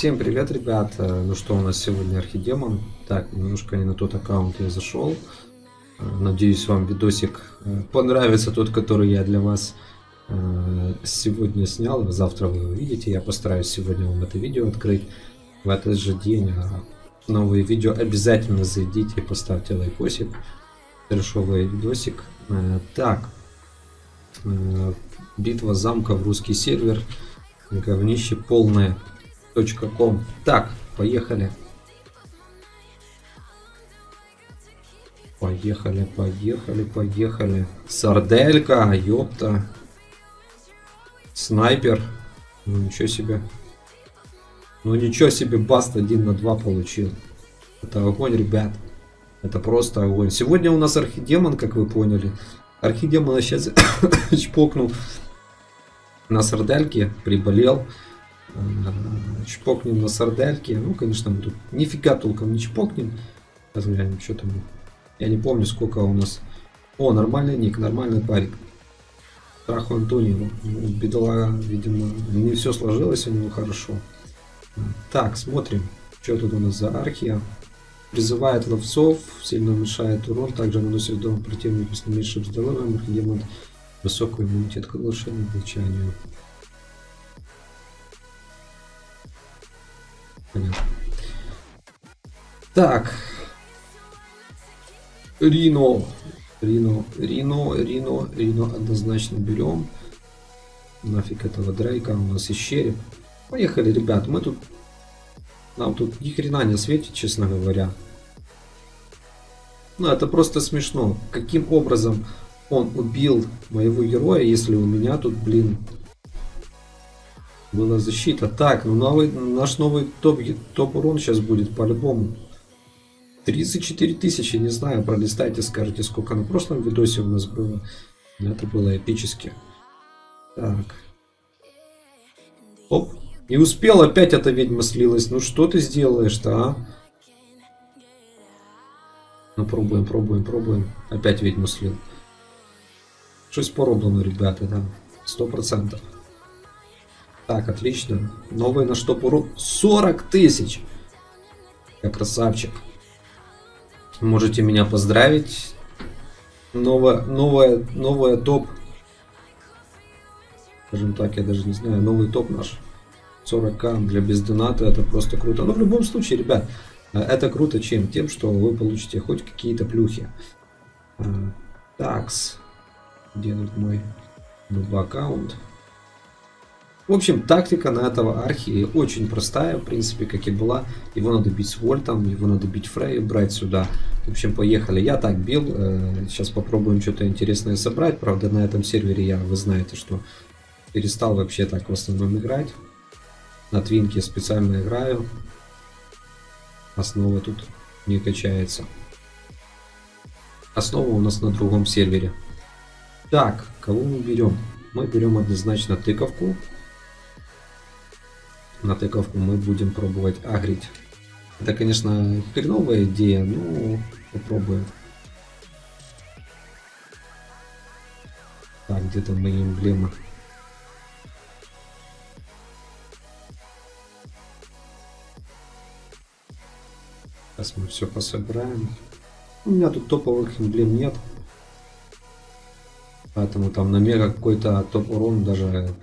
Всем привет, ребят. Ну что, у нас сегодня Архидемон. Так, немножко не на тот аккаунт я зашел. Э, Надеюсь, вам видосик э, понравится, тот, который я для вас э, сегодня снял. Завтра вы увидите. Я постараюсь сегодня вам это видео открыть в этот же день. А новые видео обязательно зайдите и поставьте лайкосик. Трешовый видосик. Так, битва замка в русский сервер. Говнище полное. .com. Так, поехали. Поехали, поехали, поехали. Сарделька, ёпта. Снайпер. Ну ничего себе. Ну ничего себе, баст 1 на 2 получил. Это огонь, ребят. Это просто огонь. Сегодня у нас архидемон, как вы поняли. Архидемона сейчас чпокнул на сардельке, приболел. Чпокнем на сардельке. Ну, конечно, мы тут нифига толком не чпокнем. Сейчас глянем, что там. Я не помню, сколько у нас. О, нормальный ник, нормальный парик. Страху Антонио. Ну, бедолага, видимо, не все сложилось у него хорошо. Так, смотрим, что тут у нас за архия. Призывает ловцов, сильно уменьшает урон, также наносит дом противнику с наименьшим здоровьем, архидемон высокий иммунитет к оглушению, молчанию. Так. Рино. Рино, Рино, Рино, Рино однозначно берем. Нафиг этого Дрейка, у нас череп. Поехали, ребят, мы тут... Нам тут ни хрена не светит, честно говоря. Ну, это просто смешно. Каким образом он убил моего героя, если у меня тут, блин, была защита. Так, ну новый, наш новый топ, топ урон сейчас будет по-любому. 34 тысячи, не знаю, пролистайте, скажите, сколько на прошлом видосе у нас было. Это было эпически. Так. Оп. Не успел, опять эта ведьма слилась. Ну что ты сделаешь-то, а? Ну пробуем, пробуем, пробуем. Опять ведьму слил. Щось пороблено, ребята, да. Сто процентов. Так, отлично. Новый на что урон? 40 тысяч! Я красавчик. Можете меня поздравить. Новая, новая, новая топ. Скажем так, я даже не знаю, новый топ наш. 40к для бездоната, это просто круто. Но в любом случае, ребят, э, это круто чем? Тем, что вы получите хоть какие-то плюхи. Э, Такс. Где тут мой новый аккаунт? В общем, тактика на этого архи очень простая, в принципе, как и была. Его надо бить с вольтом, его надо бить фрей, брать сюда. В общем, поехали. Я так бил. э, Сейчас попробуем что-то интересное собрать. Правда, на этом сервере я, вы знаете, что перестал вообще так в основном играть. На твинке специально играю. Основа тут не качается. Основа у нас на другом сервере. Так, кого мы берем? Мы берем однозначно тыковку. На тыковку мы будем пробовать агрить. Это, конечно, хреновая идея, но попробуем. Так, где-то мои эмблемы. Сейчас мы все пособираем. У меня тут топовых эмблем нет. Поэтому там на мега какой-то топ урон даже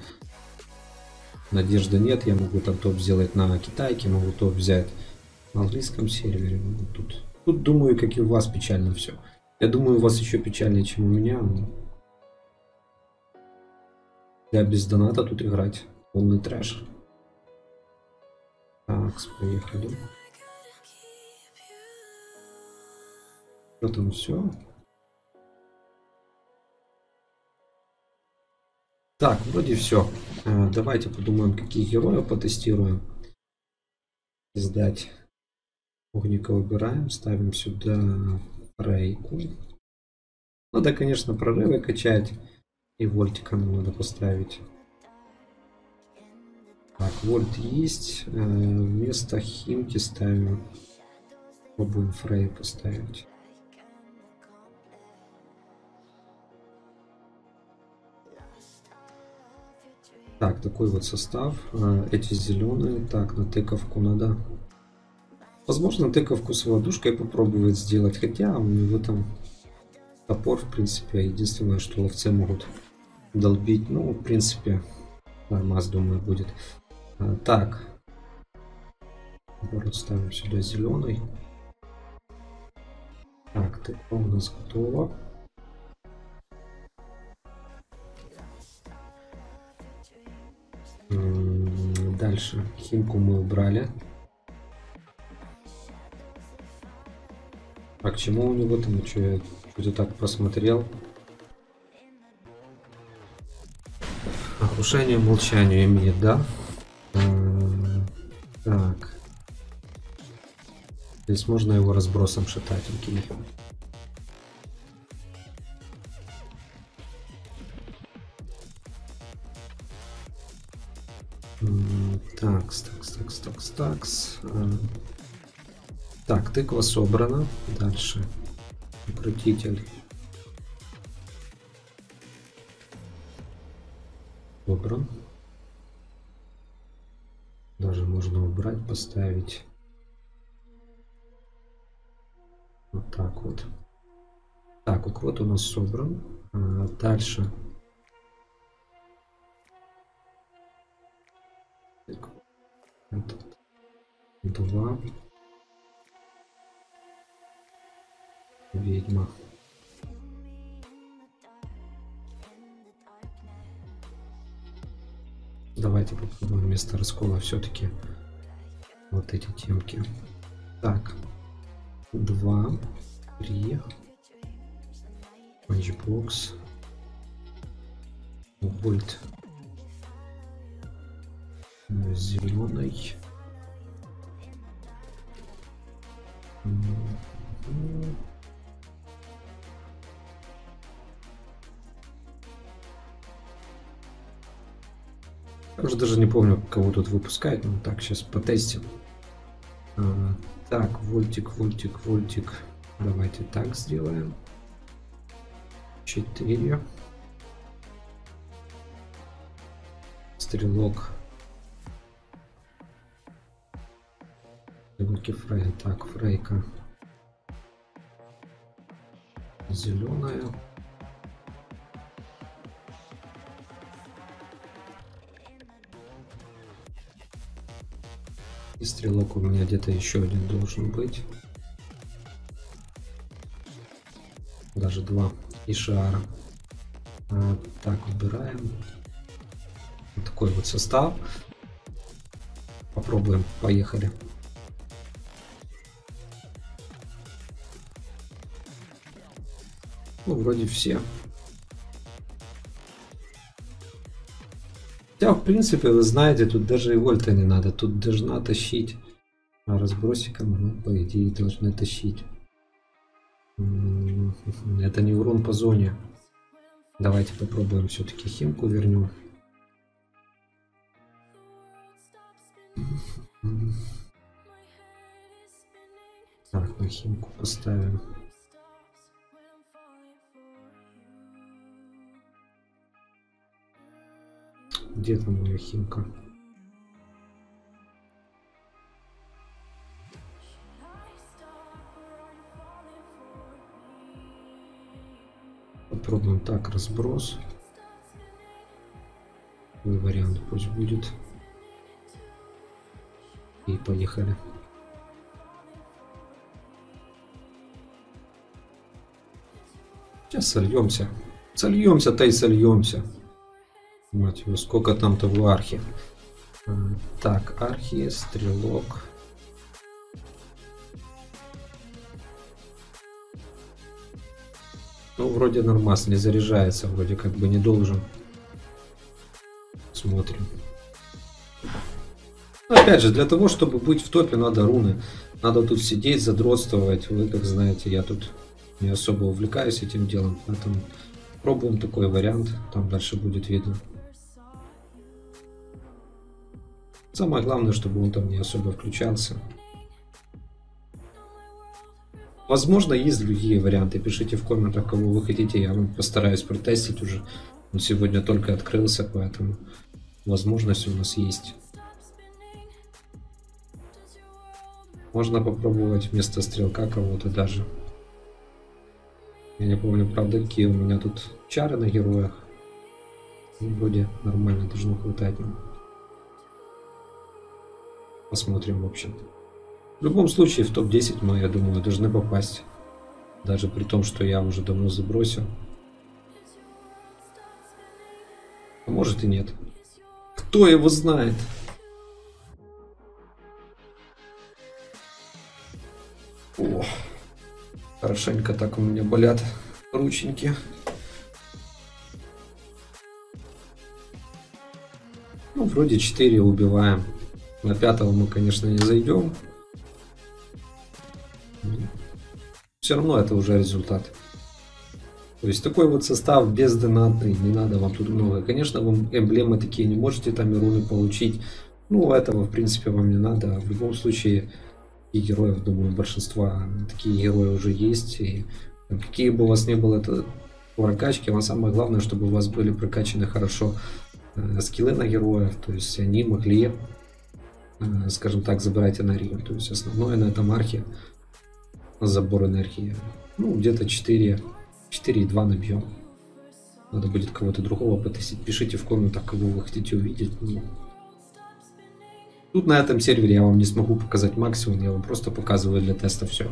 надежды нет. Я могу там топ сделать на китайке, могу топ взять на английском сервере. Ну, Тут, тут думаю, как и у вас печально все. Я думаю, у вас еще печальнее, чем у меня. Я без доната тут играть. Полный трэш. Так, поехали. Что там все? Так, вроде все. Давайте подумаем, какие героев потестируем. Сдать. Огника выбираем, ставим сюда рейку. Надо, конечно, прорывы качать. И вольтика нам надо поставить. Так, вольт есть. Э, Вместо химки ставим. Попробуем фрей поставить. Так, такой вот состав. А, эти зеленые. Так, на тыковку надо. Возможно, тыковку с ладушкой попробовать сделать. Хотя у него там топор, в принципе, единственное, что ловцы могут долбить. Ну, в принципе, нормас, думаю, будет. А, так. Наоборот, ставим сюда зеленый. Так, тыква у нас готова. Дальше химку мы убрали. А к чему у него там? Что я что-то так посмотрел. Нарушение молчанию имеет, да? Так. Здесь можно его разбросом шатать, окей. Такс, такс, такс, такс, такс. Так, тыква собрана. Дальше. Укротитель. Собран. Даже можно убрать, поставить. Вот так вот. Так, укрот у нас собран. А, дальше. Два. Ведьма. Давайте попробуем вместо раскола все-таки вот эти темки. Так. Два. Три. Панчбокс. Вольт. Зеленый. Уже даже не помню, кого тут выпускать. Ну так, сейчас потестим. А, так, вольтик, вольтик, вольтик. Давайте так сделаем. 4. Стрелок. Стрелки Фрей. Так, Фрейка. Зеленая. И стрелок у меня где-то еще один должен быть. Даже два. И шара. А, так, убираем. Вот такой вот состав. Попробуем. Поехали. Ну, вроде все. Хотя, в принципе, вы знаете, тут даже и вольта не надо. Тут должна тащить. А разбросиком, ну, по идее, должны тащить. Это не урон по зоне. Давайте попробуем все-таки химку вернем. Так, на химку поставим. Где там моя химка? Попробуем так, разброс. Такой вариант пусть будет. И поехали. Сейчас сольемся. Сольемся-то и сольемся. Мать его, сколько там того архи. А, так, архи, стрелок. Ну, вроде нормас, не заряжается, вроде как бы не должен. Смотрим. Опять же, для того, чтобы быть в топе, надо руны. Надо тут сидеть, задротствовать. Вы как знаете, я тут не особо увлекаюсь этим делом. Поэтому пробуем такой вариант. Там дальше будет видно. Самое главное, чтобы он там не особо включался. Возможно, есть другие варианты. Пишите в комментах, кого вы хотите. Я вам постараюсь протестить уже. Он сегодня только открылся, поэтому возможность у нас есть. Можно попробовать вместо стрелка кого-то даже. Я не помню, правда, какие у меня тут чары на героях. Вроде нормально должно хватать. Посмотрим, в общем. В любом случае, в топ-10 мы, я думаю, должны попасть. Даже при том, что я уже давно забросил. А может и нет. Кто его знает? О, хорошенько так у меня болят рученьки. Ну, вроде 4 убиваем. На пятого мы, конечно, не зайдем. Все равно это уже результат. То есть такой вот состав без донатный, не надо вам тут много. Конечно, вам эмблемы такие не можете там и руны получить. Ну, этого, в принципе, вам не надо. В любом случае, и героев, думаю, большинства такие герои уже есть. И какие бы у вас ни было это прокачки, вам самое главное, чтобы у вас были прокачаны хорошо э, скиллы на героев, то есть они могли, скажем так, забирать энергию. То есть основное на этом архе забор энергии. Ну, где-то 4, 4,2 набьем. Надо будет кого-то другого потестить. Пишите в комментах, кого вы хотите увидеть. Ну, Тут на этом сервере я вам не смогу показать максимум, я вам просто показываю для теста все.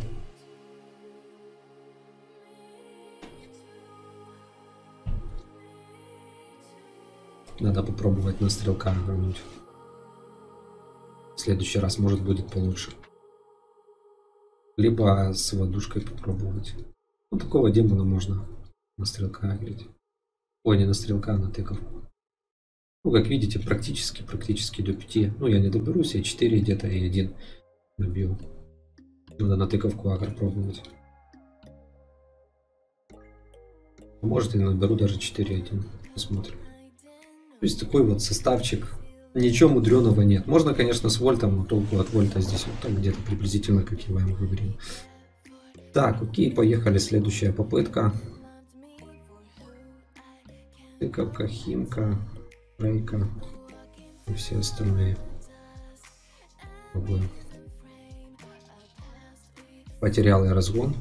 Надо попробовать на стрелка вернуть. В следующий раз может будет получше. Либо с водушкой попробовать. Ну, такого демона можно на стрелка агрить. Ой, не на стрелка, а на тыковку. Ну, как видите, практически, практически до 5. Ну, я не доберусь, я 4 где-то и 1 набил. Надо на тыковку агр пробовать. Может, я наберу даже 4-1. Посмотрим. То есть такой вот составчик. Ничего мудреного нет. Можно, конечно, с вольтом, но толку от вольта здесь вот там где-то приблизительно, как я вам говорил. Так, окей, поехали. Следующая попытка. Тыковка, химка. Рейка и все остальные. Потерял я разгон.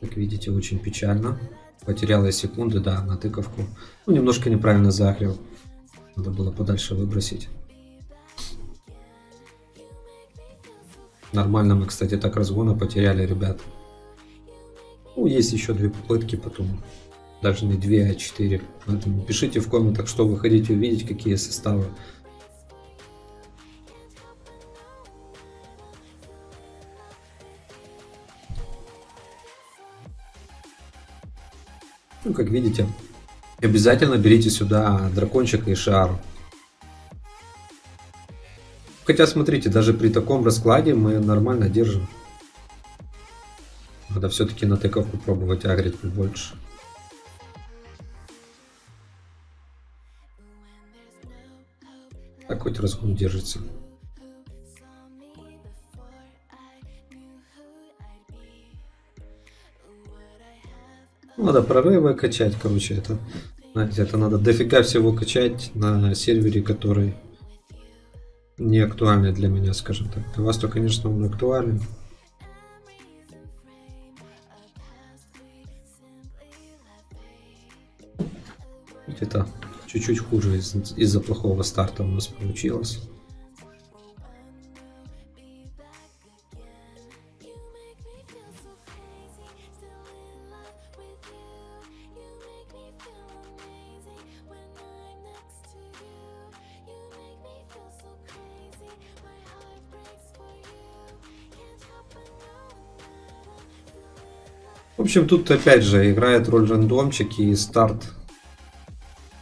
Как видите, очень печально. Потерял я секунды, да, на тыковку. Ну, немножко неправильно загрел. Надо было подальше выбросить. Нормально мы, кстати, так разгона потеряли, ребят. Ну, есть еще две попытки потом даже не 2, а 4. Поэтому пишите в комментах, что вы хотите увидеть, какие составы. Ну, как видите, обязательно берите сюда дракончика и шару. Хотя, смотрите, даже при таком раскладе мы нормально держим. Надо все-таки на тыковку пробовать агрить побольше. Так хоть разгон держится. Надо прорывы качать, короче, это, знаете, это надо дофига всего качать на сервере, который не актуальный для меня, скажем так. Для вас-то, конечно, он актуален. Где-то чуть-чуть хуже из- из-за плохого старта у нас получилось. Общем, тут опять же играет роль рандомчик и старт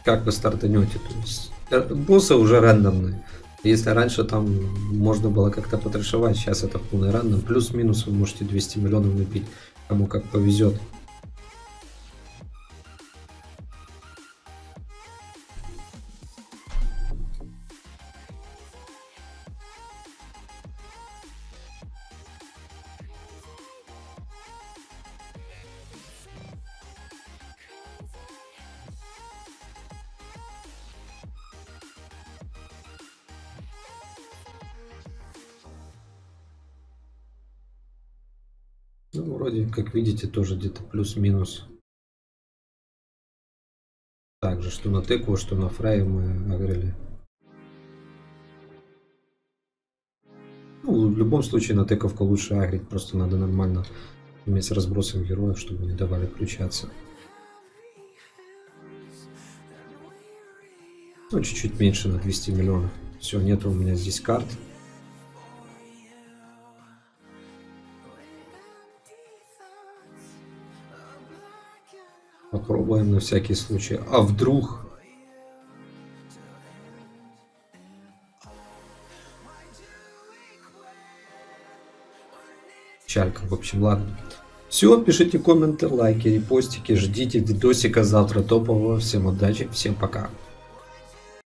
как вы стартанете. То есть, э, боссы уже рандомные. Если раньше там можно было как-то потрешивать, сейчас это полный рандом. Плюс-минус вы можете 200 миллионов напить, кому как повезет. Ну, вроде, как видите, тоже где-то плюс-минус. Так же, что на теку, что на фрае мы агрели. Ну, в любом случае на тековку лучше агрить, просто надо нормально иметь разбросом героев, чтобы не давали включаться. Ну, чуть-чуть меньше на 200 миллионов. Все, нету у меня здесь карт. Попробуем на всякий случай. А вдруг? Чалька. В общем, ладно. Все, пишите комменты, лайки, репостики, ждите видосика завтра топового. Всем удачи, всем пока.